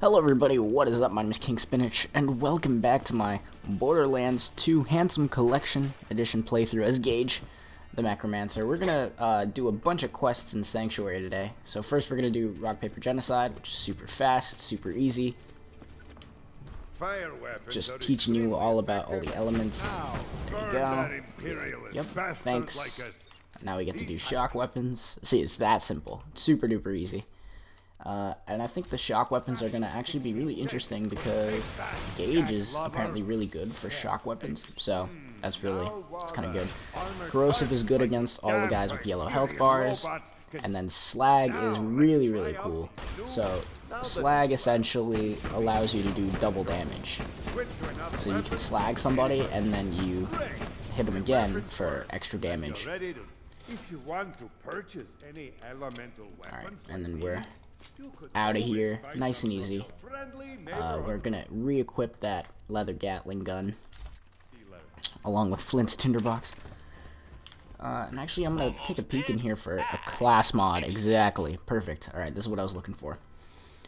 Hello everybody, what is up? My name is King Spinach, and welcome back to my Borderlands 2 Handsome Collection Edition playthrough as Gaige, the Mechromancer. We're gonna uh, do a bunch of quests in Sanctuary today. So first we're gonna do Rock Paper Genocide, which is super fast, super easy. Fire weapons Just teaching you all about all the elements. There you go. Yep, thanks. Now we get to do shock weapons. See, it's that simple. Super duper easy. Uh, and I think the shock weapons are going to actually be really interesting because Gaige is apparently really good for shock weapons. So that's really, it's kind of good. Corrosive is good against all the guys with yellow health bars. And then Slag is really, really cool. So Slag essentially allows you to do double damage. So you can slag somebody and then you hit them again for extra damage. If you want to purchase any elemental Alright, and then we're these, you could out of here, nice and easy. Uh, we're gonna re-equip that leather Gatling gun along with Flynt's tinderbox. Uh, and actually, I'm gonna take a peek in here for a class mod. Exactly, perfect. All right, this is what I was looking for.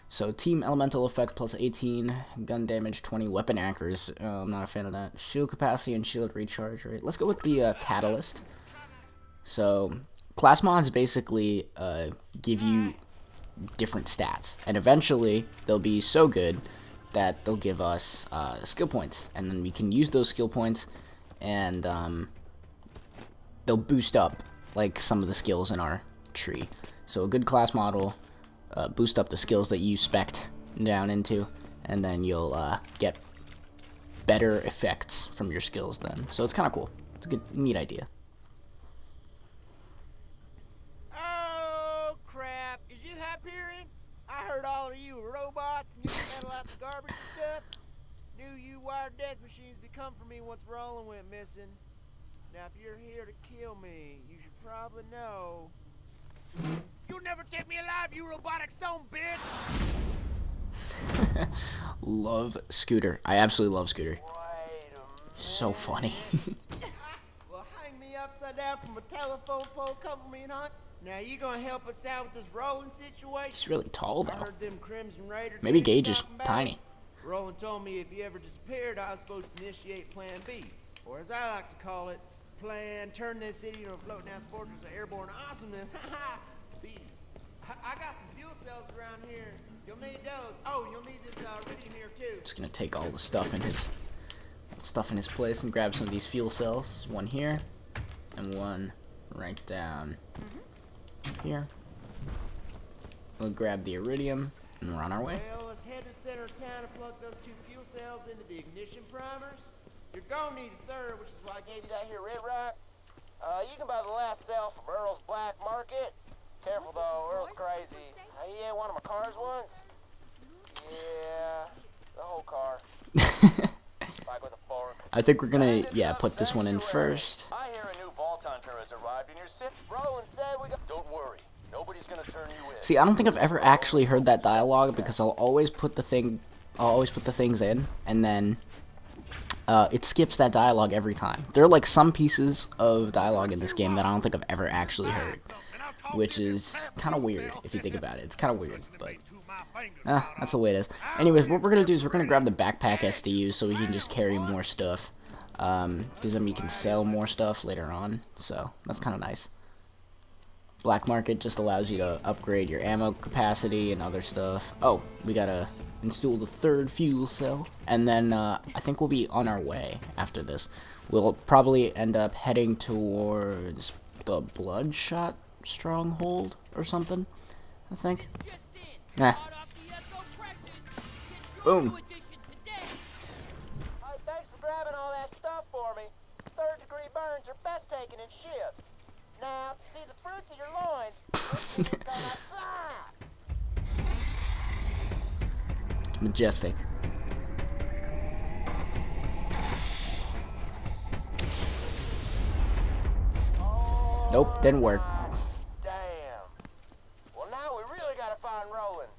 So, team elemental effect plus 18, gun damage 20, weapon anchors. Uh, I'm not a fan of that. Shield capacity and shield recharge rate. Let's go with the uh, catalyst. So, class mods basically uh, give you different stats, and eventually they'll be so good that they'll give us uh, skill points, and then we can use those skill points, and um, they'll boost up like some of the skills in our tree. So a good class model uh, boost up the skills that you spec down into, and then you'll uh, get better effects from your skills then. So it's kind of cool. It's a good, neat idea. Oh crap! Is you Hyperion? I heard all of you were robots and you metal out the garbage and stuff. Knew you wired death machines become for me once Roland went missing. Now if you're here to kill me, you should probably know. You'll never take me alive, you robotic son bitch! love Scooter. I absolutely love Scooter. So funny. Well, hang me upside down from a telephone pole, cover me in hot. Now you gonna help us out with this Roland situation? He's really tall though. heard them Crimson Raiders. Maybe Gaige is tiny. Roland told me if you ever disappeared, I was supposed to initiate Plan B, or as I like to call it, Plan Turn this city into a floating ass fortress of airborne awesomeness. B. I I got some fuel cells around here. You'll need those. Oh, you'll need this uh, iridium here too. Just gonna take all the stuff in his stuff in his place and grab some of these fuel cells. One here, and one right down here. We'll grab the iridium and we're on our way. Well, let's head to center of town and plug those two fuel cells into the ignition primers. You're gonna need a third, which is why I gave you that here red rock. Uh, you can buy the last cell from Earl's Black Market. Careful though, Earl's crazy. Uh, he ate one of my cars once. Yeah, the whole car. like with a fork. I think we're gonna yeah put this one in first. I hear a new Vault Hunter has arrived in your city. Roland said we got. Don't worry, nobody's gonna turn you in. See, I don't think I've ever actually heard that dialogue because I'll always put the thing, I'll always put the things in, and then uh, it skips that dialogue every time. There are like some pieces of dialogue in this game that I don't think I've ever actually heard, which is kind of weird if you think about it. It's kind of weird, but uh, that's the way it is. Anyways, what we're gonna do is we're gonna grab the backpack SDU so we can just carry more stuff, um, because then you can sell more stuff later on. So that's kind of nice. Black market just allows you to upgrade your ammo capacity and other stuff. Oh, we gotta install the third fuel cell, and then uh, I think we'll be on our way after this. We'll probably end up heading towards the Bloodshot Stronghold or something. I think. Nah. Boom. Hey, thanks for grabbing all that stuff for me. Third degree are best taken in shifts. Now, to see the fruits of your loins, it's gonna. Majestic. Nope, didn't work. God Damn. Well, now we really gotta find Roland.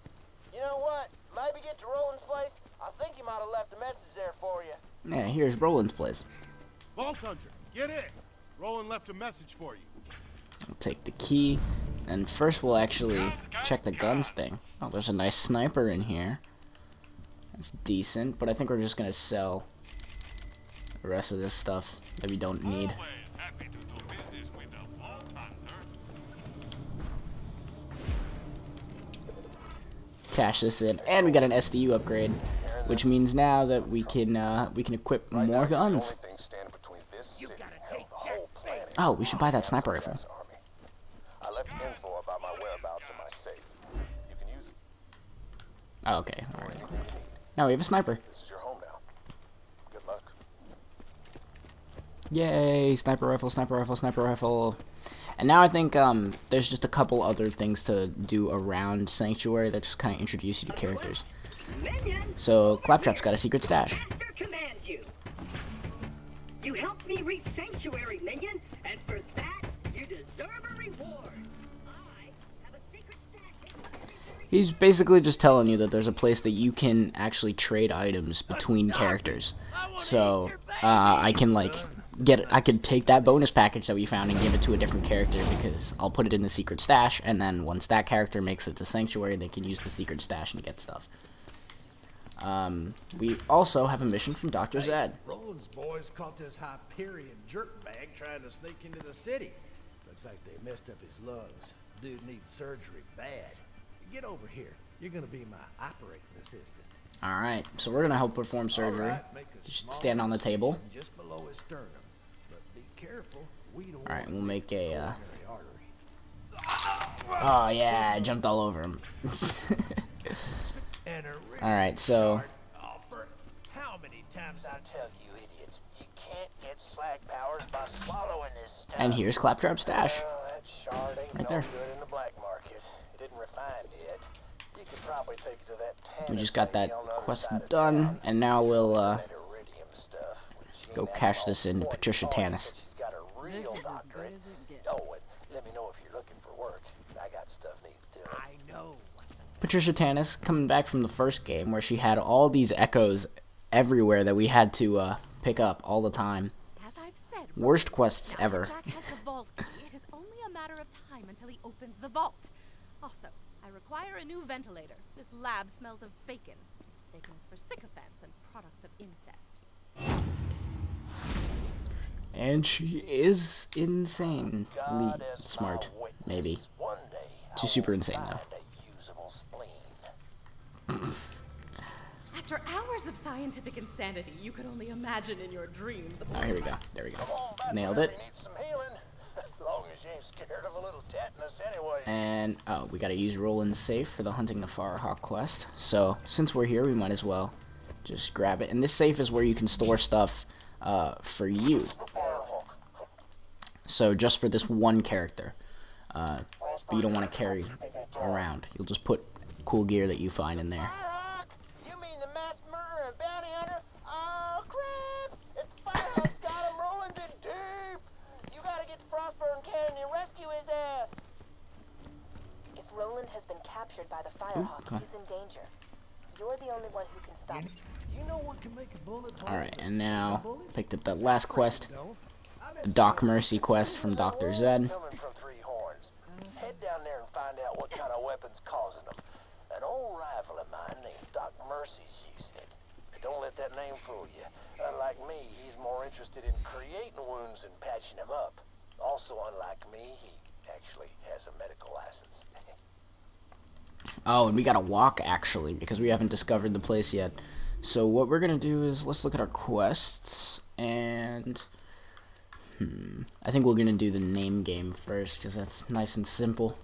You know what? Maybe get to Roland's place. I think he might have left a message there for you. Yeah, here's Roland's place. Vault Hunter, get in. Roland left a message for you. I'll take the key, and first we'll actually check the guns thing. Oh, there's a nice sniper in here. It's decent, but I think we're just gonna sell the rest of this stuff that we don't need. Always happy to do business with the Vault Hunter. Cash this in, and we got an SDU upgrade, which means now that we can uh, we can equip Right now, more you're guns. Oh, we should buy that sniper rifle. I left info about my whereabouts in my safe. You can use it Oh, okay, all for right. anything you need. Now we have a sniper. This is your home now. Good luck. Yay! Sniper rifle, sniper rifle, sniper rifle. And now I think um, there's just a couple other things to do around Sanctuary that just kind of introduce you to characters. So Claptrap's got a secret stash. You. Helped me reach Sanctuary, Minion, and for that, you deserve a reward. I have a secret stash. He's basically just telling you that there's a place that you can actually trade items between characters. So uh, I can like get I could take that bonus package that we found and give it to a different character because I'll put it in the secret stash and then once that character makes it to Sanctuary they can use the secret stash and get stuff. Um, we also have a mission from Dr. Zed. Roland's boys caught this Hyperion jerkbag trying to sneak into the city. Looks like they messed up his lungs. Dude needs surgery bad. Get over here. You're gonna be my operating assistant. Alright, so we're gonna help perform surgery. Make Just stand on the table. Just below his sternum. But be careful. We don't Alright, we'll make a uh. Oh yeah, I jumped all over him. And a real Alright, so. How many times I I tell you idiots, you can't get slag powers by swallowing this stuff. and here's Claptrap stash. Well, that shard ain't Right there. the black market. It didn't refine yet. You could probably take it to that We just got that on the other quest done, town. and now we'll uh, That iridium stuff, which go cash this in to Patricia point, Tannis. but She's got a real doctorate. Oh, and let me know if you're looking for work. I got stuff needs doing. I know. Patricia Tannis coming back from the first game where she had all these echoes everywhere that we had to uh, pick up all the time. As I've said, Worst quests ever. that Jack has the vault key. It is only a matter of time until he opens the vault. Also, I require a new ventilator. This lab smells of bacon. Bacon is for sycophants and products of incest. And she is insanely God smart, maybe. She's super insane, though. find a usable spleen. After hours of scientific insanity, you could only imagine in your dreams. Oh, here we go. There we go. On Nailed it. you need some healing. As long as you ain't scared of a little tetanus anyway. And oh, we gotta use Roland's safe for the hunting the Firehawk quest. So since we're here, we might as well just grab it. And this safe is where you can store stuff uh, for you. So just for this one character, uh, but you don't want to carry around. You'll just put cool gear that you find in there. Firehawk? You mean the mass murderer and bounty hunter? Oh, crap! If the Firehawk's got him, Roland's in deep! You gotta get to Frostburn Canyon and rescue his ass! If Roland has been captured by the Firehawk, okay. he's in danger. You're the only one who can stop him. You know what can make a bullet? Alright, and now picked up that last quest, the Doc Mercy quest from Dr. Zed. From Three Horns. Mm-hmm. Head down there and find out what kind of weapons causing them. An old rifle of mine named Doc Mercy's using it. Don't let that name fool you. Uh, unlike me, he's more interested in creating wounds than patching them up. Also, unlike me, he actually has a medical license. Oh, and we gotta walk actually because we haven't discovered the place yet. So what we're gonna do is let's look at our quests and hmm, I think we're gonna do the name game first because that's nice and simple.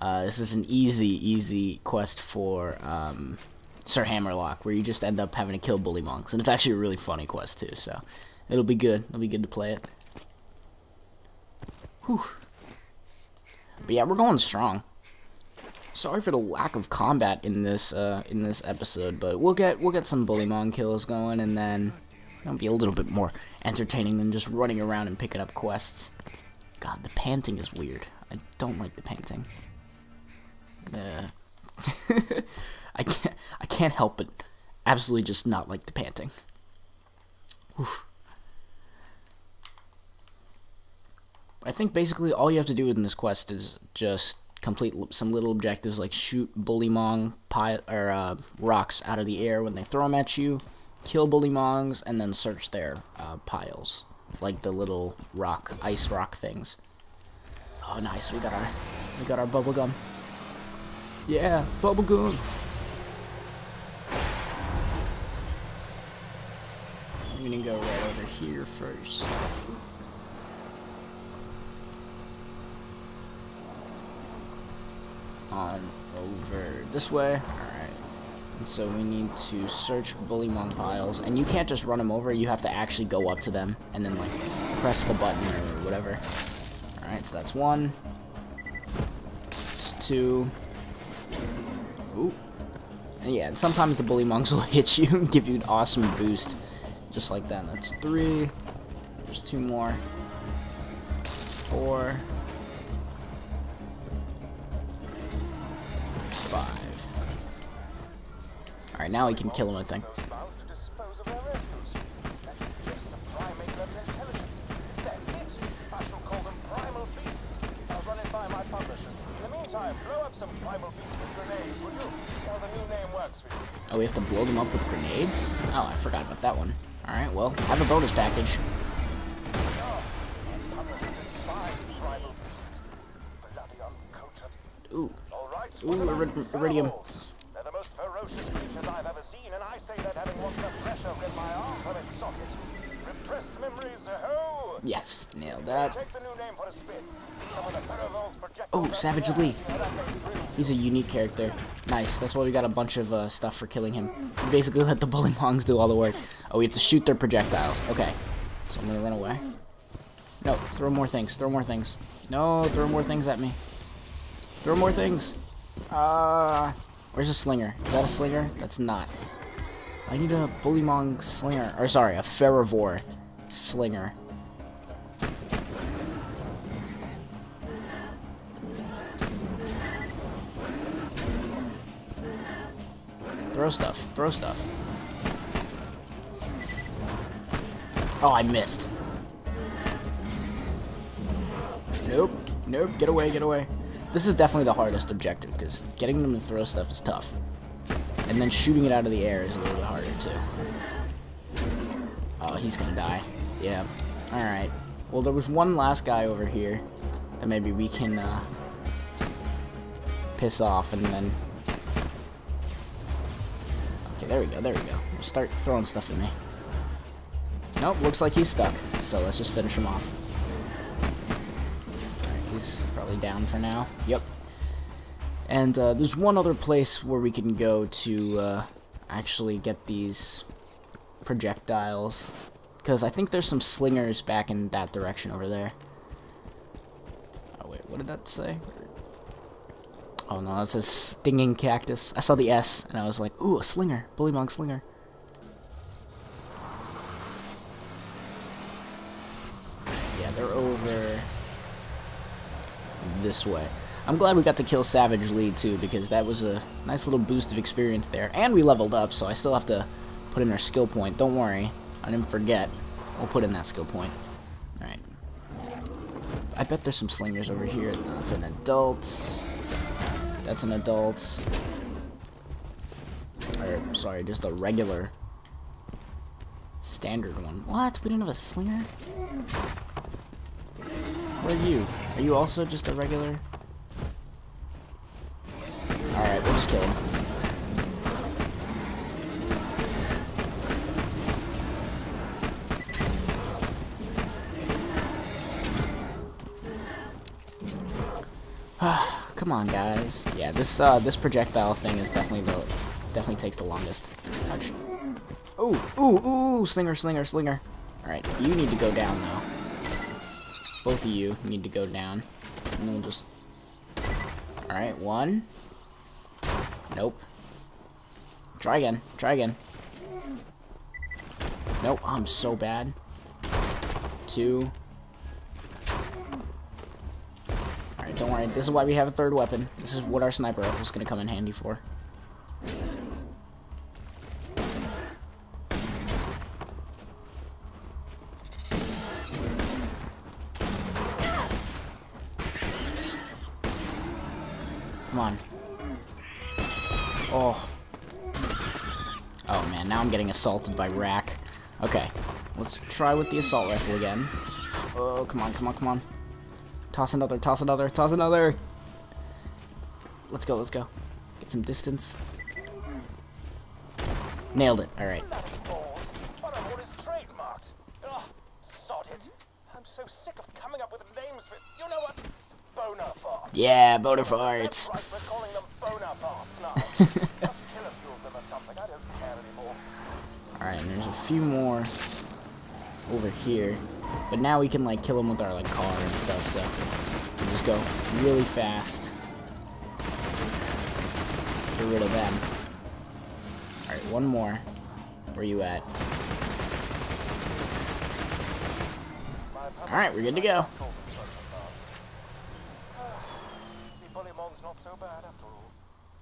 Uh, this is an easy, easy quest for um, Sir Hammerlock where you just end up having to kill bullymongs, and it's actually a really funny quest too. So it'll be good. It'll be good to play it. Whew. But yeah, we're going strong sorry for the lack of combat in this uh, in this episode, but we'll get we'll get some Bullymong kills going, and then it'll be a little bit more entertaining than just running around and picking up quests. God, the panting is weird. I don't like the panting. Uh, I can't I can't help but absolutely just not like the panting. Oof. I think basically all you have to do in this quest is just complete some little objectives like shoot bullymong pi- or uh, rocks out of the air when they throw them at you, kill bullymongs, and then search their uh, piles like the little rock ice rock things. Oh, nice! We got our we got our bubble gum. Yeah, bubble gum. I'm gonna go right over here first. On over this way. Alright. So we need to search Bullymong piles. And you can't just run them over, you have to actually go up to them and then like press the button or whatever. Alright, so that's one. That's two. Ooh. And yeah, and sometimes the Bullymongs will hit you and give you an awesome boost. Just like that. And That's three. There's two more. Four. See how the new name works for you. Oh, we have to blow them up with grenades? Oh, I forgot about that one. Alright, well, I have a bonus package. Oh, publishers despise primal beasts. Bloody uncultured. Ooh. Ooh, irid- iridium. Thermals? They're the most ferocious creatures I've ever seen, and I say that having watched the pressure rip my arm from its socket. Repressed memories, ho! Yes, nailed that. Take the new name for a spin. Some of the Oh, Savage. Lee. See how that goes through? He's a unique character. Nice, that's why we got a bunch of uh, stuff for killing him. We basically let the Bullymongs do all the work. Oh, we have to shoot their projectiles. Okay. So I'm gonna run away. No, throw more things, throw more things. No, throw more things at me. Throw more things. Uh, where's a slinger? Is that a slinger? That's not. I need a Bullymong slinger. Or sorry, a Ferovore slinger. Throw stuff. Throw stuff. Oh, I missed. Nope. Nope. Get away, get away. This is definitely the hardest objective, because getting them to throw stuff is tough. And then shooting it out of the air is a little bit harder, too. Oh, he's gonna die. Yeah. Alright. Well, there was one last guy over here that maybe we can, uh, piss off, and then Okay, there we go, there we go. Just start throwing stuff at me. Nope, looks like he's stuck. So let's just finish him off. He's probably down for now. Yep. And uh, there's one other place where we can go to uh, actually get these projectiles. Because I think there's some slingers back in that direction over there. Oh wait, what did that say? Oh no, it says stinging cactus. I saw the S and I was like, ooh, a slinger, bullymong slinger. Yeah, they're over this way. I'm glad we got to kill Savage Lee too because that was a nice little boost of experience there. And we leveled up, so I still have to put in our skill point. Don't worry, I didn't forget. We'll put in that skill point. Alright. I bet there's some slingers over here. That's an adult. That's an adult. Or, sorry, just a regular standard one. What? We didn't have a slinger? Where are you? Are you also just a regular? Alright, we'll just kill him. Come on, guys. Yeah, this uh, this projectile thing is definitely the definitely takes the longest. Ouch. Ooh, ooh, ooh, slinger, slinger, slinger. All right, you need to go down now. Both of you need to go down, and we'll just. All right, one. Nope. Try again. Try again. Nope, I'm so bad. Two. Alright, don't worry. This is why we have a third weapon. This is what our sniper rifle is going to come in handy for. Come on. Oh. Oh man, now I'm getting assaulted by Rakk. Okay, let's try with the assault rifle again. Oh, come on, come on, come on. Toss another, toss another, toss another! Let's go, let's go. Get some distance. Nailed it, alright. Bloody balls. One of them is trademarked. Ugh, sod it. I'm so sick of coming up with names for You know. Yeah, boner farts. Alright, and there's a few more over here. But now we can like kill them with our like car and stuff, so we just go really fast. Get rid of them. Alright, one more. Where you at? Alright, we're good to go.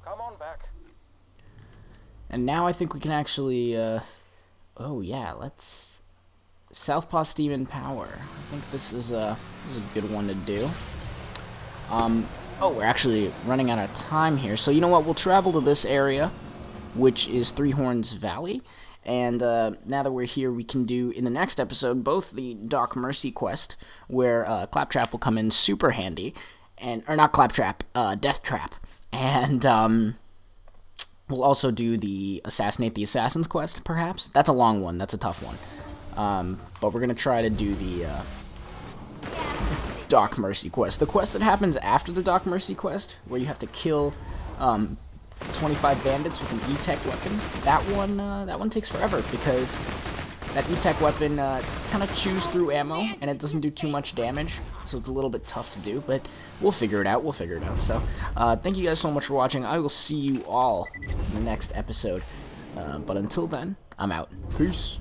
Come on back. And now I think we can actually, uh, oh yeah, let's, Southpaw Steam and Power. I think this is a, this is a good one to do. Um, oh, we're actually running out of time here, so you know what, we'll travel to this area, which is Three Horns Valley, and uh, now that we're here, we can do, in the next episode, both the Doc Mercy quest, where uh, Claptrap will come in super handy, and, or not Claptrap, uh, Death Trap, and, um, We'll also do the Assassinate the Assassins quest, perhaps. That's a long one. That's a tough one. Um, but we're to try to do the uh, Doc Mercy quest. The quest that happens after the Doc Mercy quest, where you have to kill um, 25 bandits with an E-Tech weapon. That one, uh, that one takes forever because that E-Tech weapon uh, kind of chews through ammo and it doesn't do too much damage, so it's a little bit tough to do, but we'll figure it out, we'll figure it out. So, uh, thank you guys so much for watching. I will see you all in the next episode. Uh, but until then, I'm out. Peace.